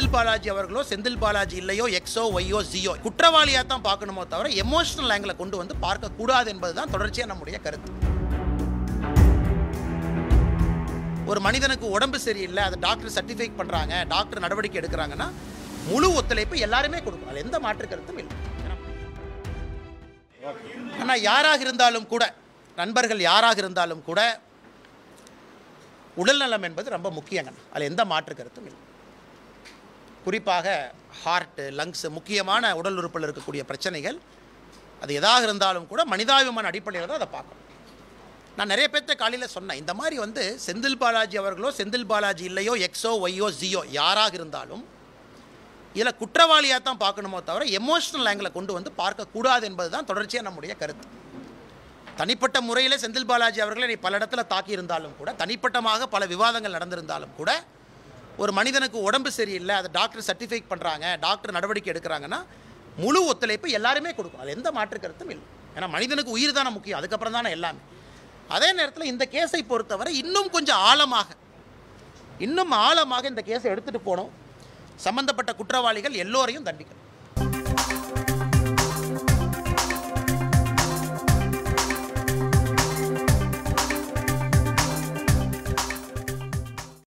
செந்தில் பாலாஜி அவர்களோ செந்தில் பாலாஜி இல்லையோ எக்ஸோ ஒய்யோ ஜியோ குற்றவாளியாக தான் பார்க்கணுமோ தவிர எமோஷனல் ஆங்கிளை கொண்டு வந்து பார்க்கக்கூடாது என்பது தான் தொடர்ச்சியாக நம்முடைய கருத்து. ஒரு மனிதனுக்கு உடம்பு சரியில்லை அதை டாக்டர் சர்டிஃபிகேட் பண்ணுறாங்க டாக்டர் நடவடிக்கை எடுக்கிறாங்கன்னா முழு ஒத்துழைப்பு எல்லாருமே கொடுக்கும். அது எந்த மாற்று கருத்தும் இல்லை. ஆனால் யாராக இருந்தாலும் கூட நண்பர்கள் யாராக இருந்தாலும் கூட உடல்நலம் என்பது ரொம்ப முக்கியங்க. அதில் எந்த மாற்று கருத்தும் இல்லை. குறிப்பாக ஹார்ட்டு லங்ஸு முக்கியமான உடல் உறுப்பில் இருக்கக்கூடிய பிரச்சனைகள் அது எதாக இருந்தாலும் கூட மனிதாபிமான அடிப்படையில் தான் அதை பார்க்கணும். நான் நிறைய பேர்த்த காலையில் சொன்னேன் இந்த மாதிரி வந்து செந்தில் பாலாஜி அவர்களோ செந்தில் பாலாஜி இல்லையோ எக்ஸோ ஒய்யோ ஜியோ யாராக இருந்தாலும் இதில் குற்றவாளியாக தான் பார்க்கணுமோ தவிர எமோஷனல் ஆங்கிளை கொண்டு வந்து பார்க்கக்கூடாது என்பது தான் தொடர்ச்சியாக நம்முடைய கருத்து. தனிப்பட்ட முறையில் செந்தில் பாலாஜி அவர்களை நீ பல இடத்துல தாக்கியிருந்தாலும் கூட தனிப்பட்டமாக பல விவாதங்கள் நடந்திருந்தாலும் கூட ஒரு மனிதனுக்கு உடம்பு சரியில்லை அதை டாக்டர் சர்டிஃபை பண்ணுறாங்க டாக்டர் நடவடிக்கை எடுக்கிறாங்கன்னா முழு ஒத்துழைப்பு எல்லாருமே கொடுக்கும். அது எந்த மாற்று கருத்தும் இல்லை. ஏன்னா மனிதனுக்கு உயிர் தானே முக்கியம். அதுக்கப்புறம் தானே எல்லாமே. அதே நேரத்தில் இந்த கேஸை பொறுத்தவரை இன்னும் கொஞ்சம் ஆழமாக இன்னும் ஆழமாக இந்த கேஸை எடுத்துகிட்டு போகணும். சம்பந்தப்பட்ட குற்றவாளிகள் எல்லோரையும் தண்டிக்கணும்.